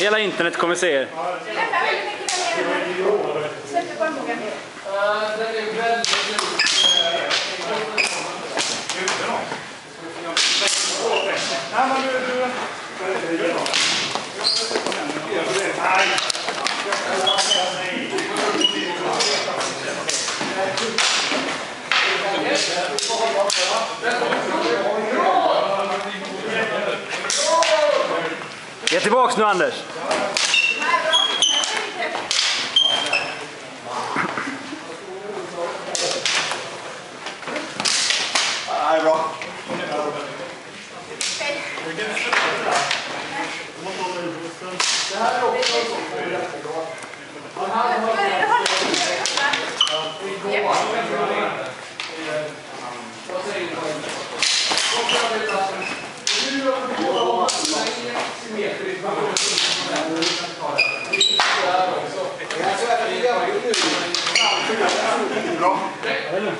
Hela internet kommer se er. Det lättar väldigt mycket ner. Släpper på armbågen. Ge tillbaks nu Anders. Nej, bra. Bra.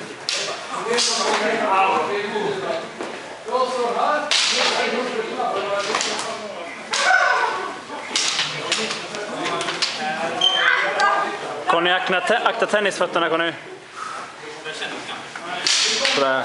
Conny, akta, te- akta tennisfötterna Conny. Sådär.